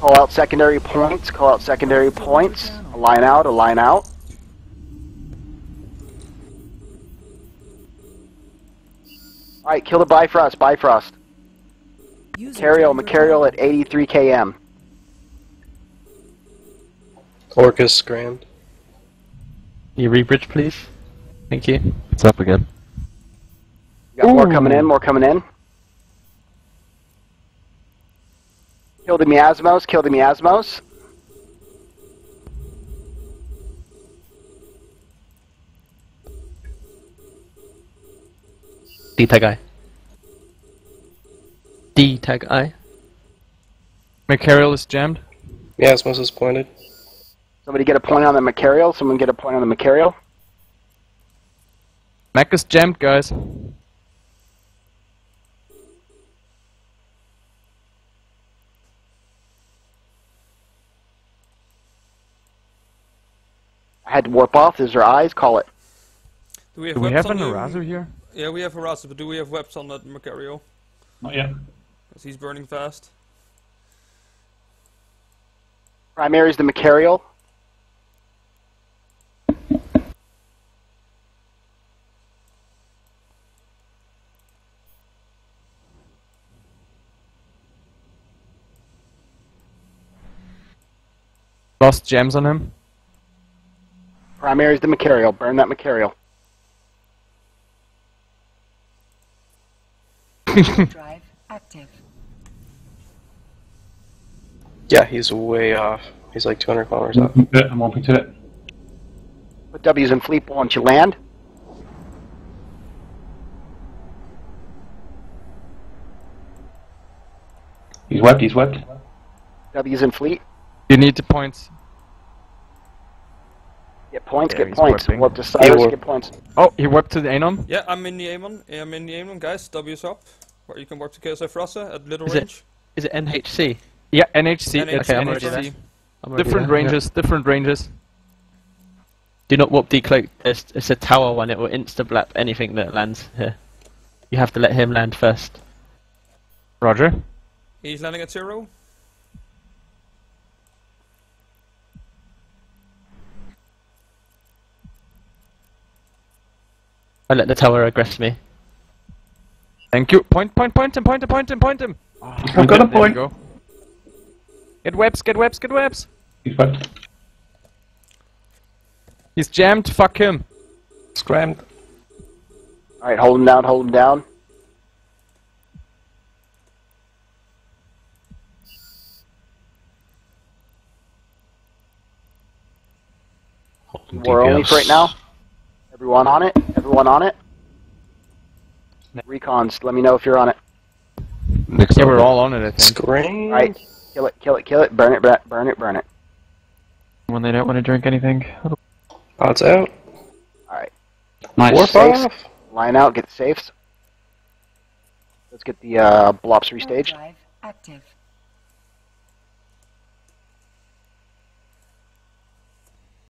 Call out secondary points. Call out secondary points. A line out. A line out. All right, kill the Bifrost. Bifrost. Machariel. Machariel at 83 km. Orcus Grand. You rebridge, please. Thank you. It's up again. Got more coming in. More coming in. Kill the miasmos. Kill the miasmos. D tag I. D tag I. Machariel is jammed. Miasmos is pointed. Somebody get a point on the Machariel. Someone get a point on the Machariel. Mac is jammed, guys. Had to warp off. Is there eyes? Call it. Do we have, Do we webs have an on the- Arazu here? Yeah, we have Harassah, but do we have webs on that Machariel? Not yet. Because he's burning fast. Primary is the Machariel. Lost gems on him. Primary is the Machariel. Burn that Machariel. Drive active. Yeah, he's way off. He's like 200 kilometers off. Mm-hmm. Yeah, I'm walking to it. Put W's in fleet once you land. He's webbed, he's webbed. W's in fleet. You need the points. Get points. There, get points. warping. Warp to Cyrus. Get points. Oh, he whipped to the Anom. Yeah, I'm in the Amon. I'm in the Amon, guys. W's up. Or you can work to KSI Frassa at little Is it- range. Is it NHC? Yeah, NHC. NHC, okay, I'm NHC. I'm Different there, yeah. ranges, different ranges. Do not warp decloak. It's, it's a tower one. It will insta blap anything that lands here. You have to let him land first. Roger. He's landing at zero. I let the tower aggress me. Thank you. Point, point, point him, point him, point him, point him. I've got a point. go. Get webs, get webs, get webs. He's webbed. He's jammed. Fuck him. Scrammed. All right, hold him down. Hold him down. We're only right now. Everyone on it. Everyone on it. Recons, let me know if you're on it. Yeah, we're all on it, I think. Scram. All right, kill it, kill it, kill it. Burn it, burn it, burn it. When they don't want to drink anything. Odds out. All right, Nice. Warp Safe. off. line out, get the safes. Let's get the uh, blops restaged. Drive active.